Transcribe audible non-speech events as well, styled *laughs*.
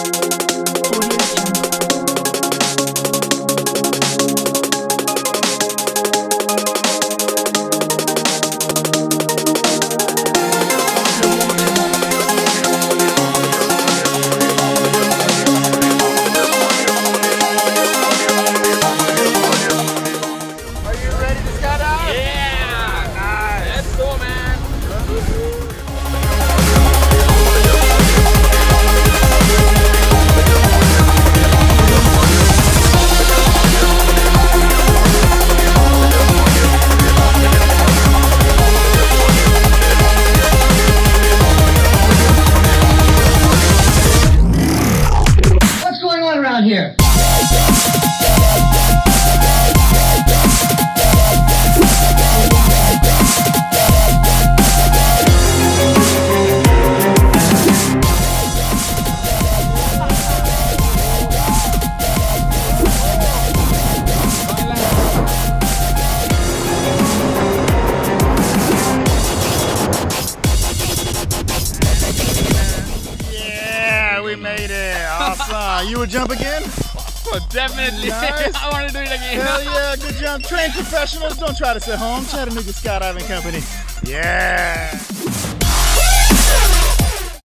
Audio around here? Made it. Awesome. You would jump again? *laughs* Oh, definitely. Nice. *laughs* I want to do it again. Hell *laughs* yeah, good jump. Train professionals. Don't try to sit home. Chattanooga Skydiving Company. Yeah.